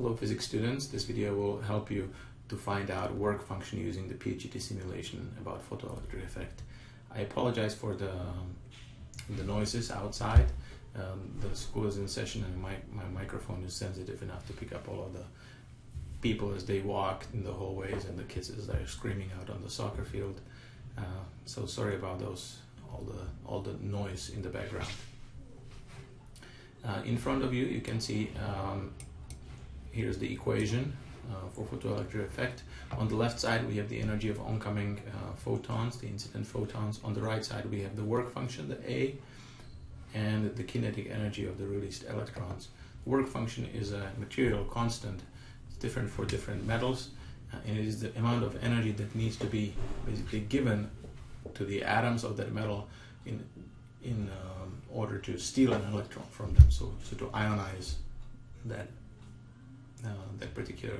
Hello physics students, this video will help you to find out work function using the PHET simulation about photoelectric effect. I apologize for the, the noises outside. Um, the school is in session and my, my microphone is sensitive enough to pick up all of the people as they walk in the hallways and the kids as they're screaming out on the soccer field. Uh, so sorry about those, all the, all the noise in the background. Uh, in front of you, you can see um, here's the equation uh, for photoelectric effect. On the left side, we have the energy of oncoming uh, photons, the incident photons. On the right side, we have the work function, the A, and the kinetic energy of the released electrons. The work function is a material constant. It's different for different metals, uh, and it is the amount of energy that needs to be basically given to the atoms of that metal in in um, order to steal an electron from them. So, so to ionize that that particular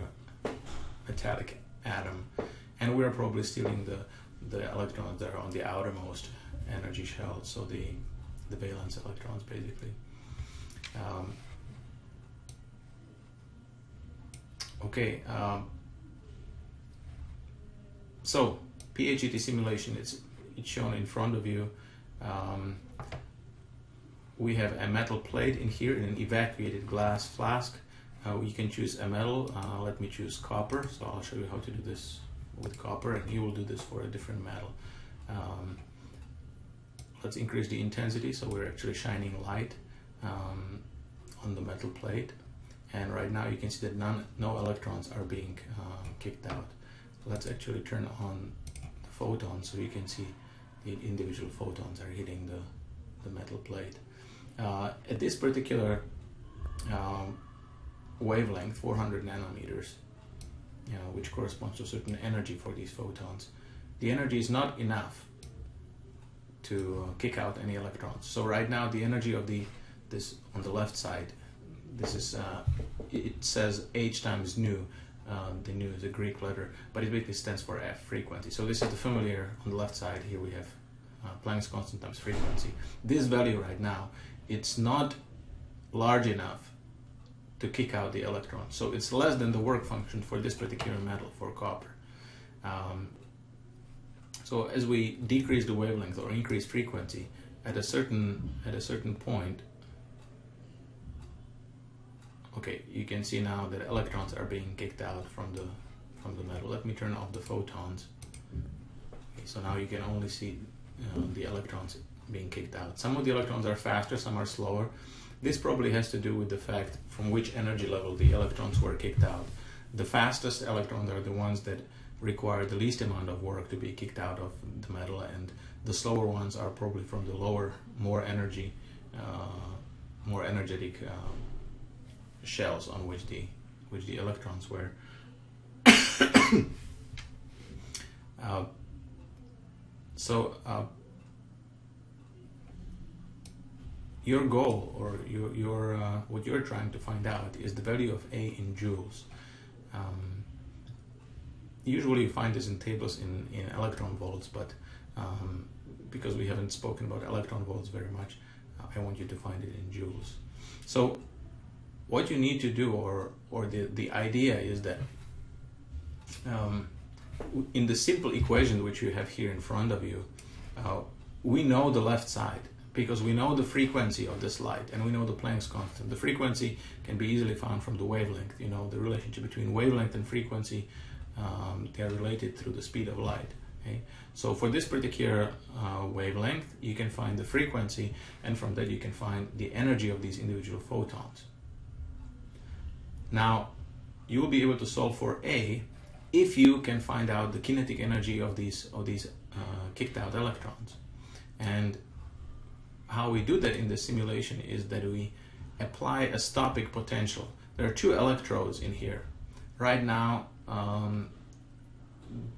metallic atom, and we're probably stealing the the electrons that are on the outermost energy shell, so the the valence electrons basically. Um, okay, um, so PHET simulation it's it's shown in front of you. Um, we have a metal plate in here in an evacuated glass flask uh, you can choose a metal. Uh, let me choose copper. So I'll show you how to do this with copper and you will do this for a different metal. Um, let's increase the intensity so we're actually shining light um, on the metal plate. And right now you can see that none, no electrons are being uh, kicked out. Let's actually turn on the photons so you can see the individual photons are hitting the, the metal plate. Uh, at this particular wavelength, 400 nanometers, you know, which corresponds to a certain energy for these photons. The energy is not enough to uh, kick out any electrons. So right now the energy of the this on the left side, this is uh, it says h times nu. Uh, the nu is a Greek letter, but it basically stands for f frequency. So this is the familiar on the left side. Here we have uh, Planck's constant times frequency. This value right now, it's not large enough to kick out the electron. So it's less than the work function for this particular metal, for copper. Um, so as we decrease the wavelength or increase frequency at a certain at a certain point, okay, you can see now that electrons are being kicked out from the from the metal. Let me turn off the photons. Okay, so now you can only see uh, the electrons being kicked out. Some of the electrons are faster, some are slower. This probably has to do with the fact from which energy level the electrons were kicked out. The fastest electrons are the ones that require the least amount of work to be kicked out of the metal, and the slower ones are probably from the lower, more energy, uh, more energetic uh, shells on which the which the electrons were. uh, so uh, your goal or your, your uh, what you're trying to find out is the value of A in joules. Um, usually you find this in tables in, in electron volts, but um, because we haven't spoken about electron volts very much, uh, I want you to find it in joules. So what you need to do or, or the, the idea is that um, in the simple equation which you have here in front of you, uh, we know the left side because we know the frequency of this light and we know the Planck's constant. The frequency can be easily found from the wavelength. You know, the relationship between wavelength and frequency, um, they are related through the speed of light. Okay? So for this particular uh, wavelength, you can find the frequency and from that you can find the energy of these individual photons. Now, you will be able to solve for A if you can find out the kinetic energy of these, of these uh, kicked out electrons. And how we do that in the simulation is that we apply a stopping potential. There are two electrodes in here. Right now, um,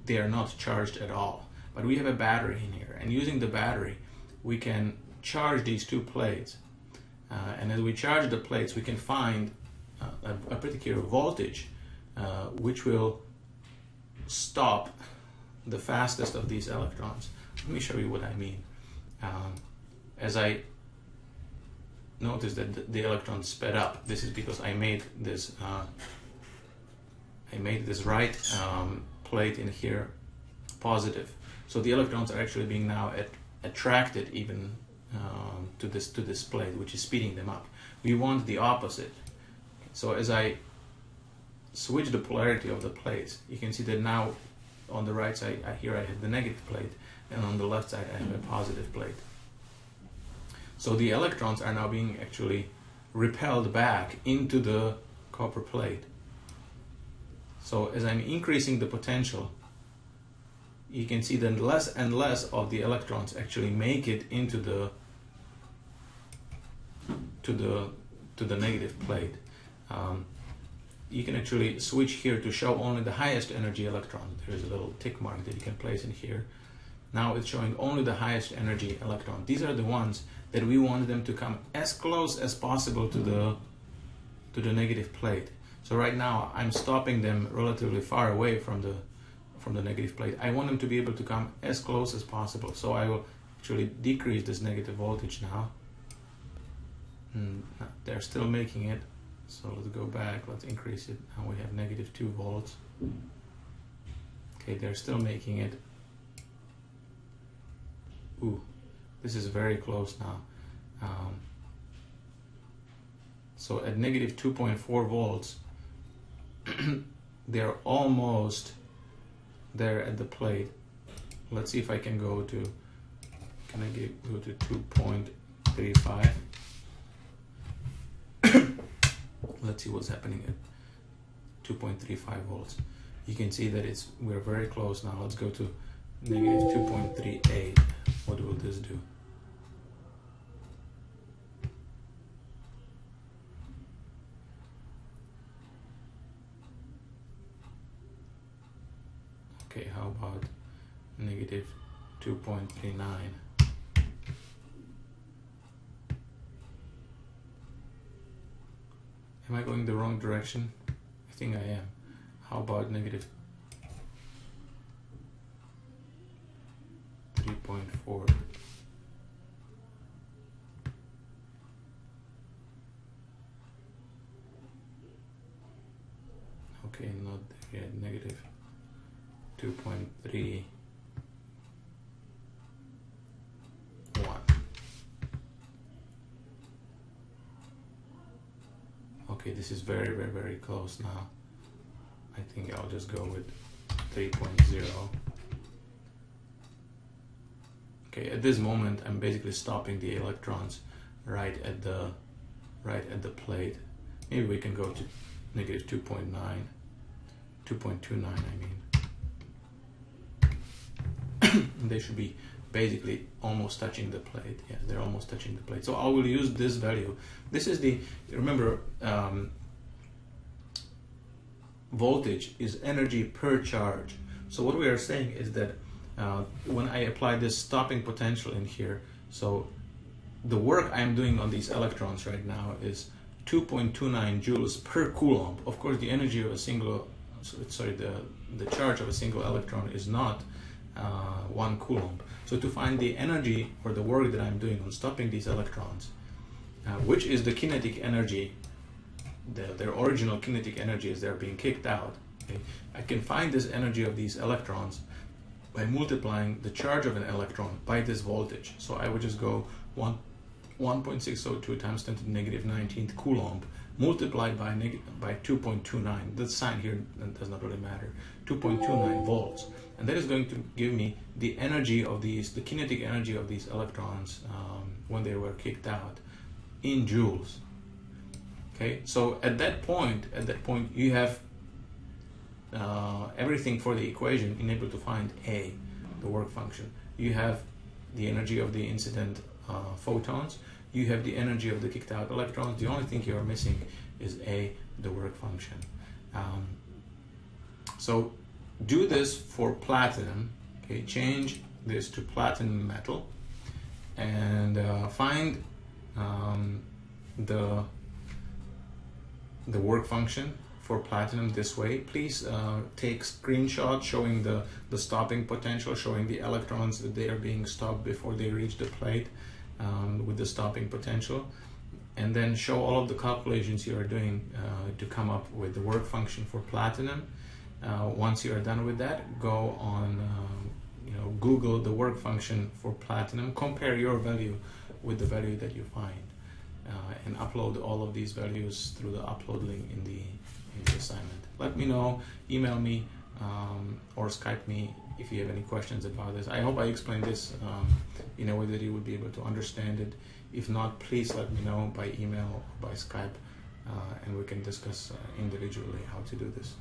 they are not charged at all, but we have a battery in here, and using the battery, we can charge these two plates. Uh, and as we charge the plates, we can find uh, a, a, particular voltage uh, which will stop the fastest of these electrons. Let me show you what I mean. Um, as I notice that the electron sped up, this is because I made this uh, I made this right um, plate in here positive. So the electrons are actually being now at, attracted even um, to this to this plate, which is speeding them up. We want the opposite. So as I switch the polarity of the plates, you can see that now on the right side here I have the negative plate, and on the left side I have a positive plate. So the electrons are now being actually repelled back into the copper plate. So as I'm increasing the potential, you can see that less and less of the electrons actually make it into the to the to the negative plate. Um, you can actually switch here to show only the highest energy electron. There's a little tick mark that you can place in here. Now it's showing only the highest energy electron. These are the ones that we want them to come as close as possible to the to the negative plate. So right now I'm stopping them relatively far away from the from the negative plate. I want them to be able to come as close as possible. So I will actually decrease this negative voltage now. And hmm, they're still making it. So let's go back, let's increase it. Now we have negative 2 volts. Okay, they're still making it. Ooh, this is very close now. Um, so at negative 2.4 volts, they're almost there at the plate. Let's see if I can go to, can I get, go to 2.35? Let's see what's happening at 2.35 volts. You can see that it's we're very close now. Let's go to negative 2.38. What will this do? Okay, how about negative 2.39? Am I going the wrong direction? I think I am. How about negative 3.4? Okay, not yet, negative 2.3 okay this is very very very close now. I think I'll just go with 3.0 okay at this moment I'm basically stopping the electrons right at the right at the plate. Maybe we can go to negative 2.9 2.29 I mean they should be basically almost touching the plate. Yes, they're almost touching the plate. So I will use this value. This is the, remember, um, voltage is energy per charge. So what we are saying is that uh, when I apply this stopping potential in here, so the work I'm doing on these electrons right now is 2.29 joules per coulomb. Of course, the energy of a single, sorry, the, the charge of a single electron is not uh, one coulomb. So to find the energy or the work that I'm doing on stopping these electrons, uh, which is the kinetic energy, the, their original kinetic energy as they're being kicked out, okay, I can find this energy of these electrons by multiplying the charge of an electron by this voltage. So I would just go 1, 1.602 times 10 to the negative 19th coulomb multiplied by, by 2.29. The sign here does not really matter. 2.29 volts and that is going to give me the energy of these, the kinetic energy of these electrons um, when they were kicked out in joules. Okay, so at that point, at that point, you have uh, everything for the equation in able to find A, the work function. You have the energy of the incident uh, photons. You have the energy of the kicked out electrons. The only thing you are missing is A, the work function. Um, so do this for platinum okay change this to platinum metal and uh, find um, the the work function for platinum this way please uh, take screenshot showing the the stopping potential showing the electrons that they are being stopped before they reach the plate um, with the stopping potential and then show all of the calculations you are doing uh, to come up with the work function for platinum. Uh, once you are done with that, go on um, you know Google the work function for platinum, compare your value with the value that you find, uh, and upload all of these values through the upload link in the, in the assignment. Let me know, email me, um, or Skype me if you have any questions about this. I hope I explained this um, in a way that you would be able to understand it. If not, please let me know by email or by Skype, uh, and we can discuss uh, individually how to do this.